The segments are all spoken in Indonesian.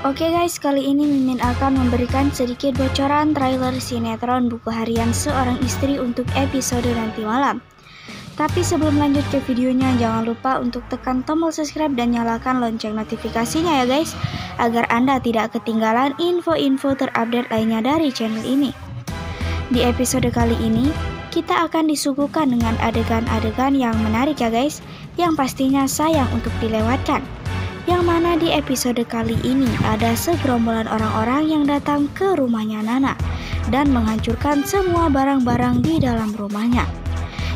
Oke guys, kali ini Mimin akan memberikan sedikit bocoran trailer sinetron buku harian seorang istri untuk episode nanti malam. Tapi sebelum lanjut ke videonya, jangan lupa untuk tekan tombol subscribe dan nyalakan lonceng notifikasinya ya guys, agar Anda tidak ketinggalan info-info terupdate lainnya dari channel ini. Di episode kali ini, kita akan disuguhkan dengan adegan-adegan yang menarik ya guys, yang pastinya sayang untuk dilewatkan yang mana di episode kali ini ada segerombolan orang-orang yang datang ke rumahnya Nana dan menghancurkan semua barang-barang di dalam rumahnya.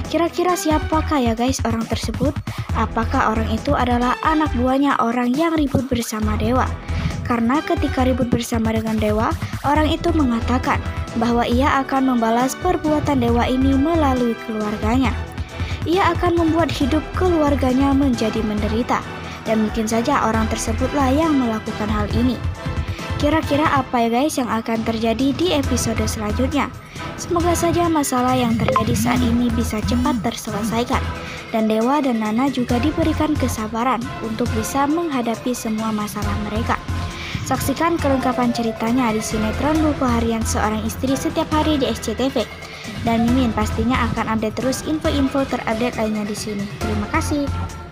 Kira-kira siapakah ya guys orang tersebut? Apakah orang itu adalah anak buahnya orang yang ribut bersama Dewa? Karena ketika ribut bersama dengan Dewa, orang itu mengatakan bahwa ia akan membalas perbuatan Dewa ini melalui keluarganya. Ia akan membuat hidup keluarganya menjadi menderita dan mungkin saja orang tersebutlah yang melakukan hal ini. Kira-kira apa ya guys yang akan terjadi di episode selanjutnya? Semoga saja masalah yang terjadi saat ini bisa cepat terselesaikan dan Dewa dan Nana juga diberikan kesabaran untuk bisa menghadapi semua masalah mereka. Saksikan kelengkapan ceritanya di sinetron buku harian seorang istri setiap hari di SCTV. Dan Mimin pastinya akan update terus info-info terupdate lainnya di sini. Terima kasih.